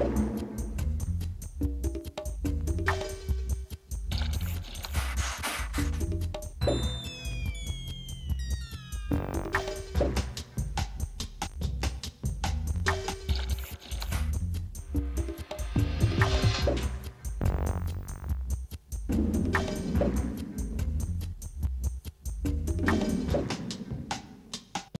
you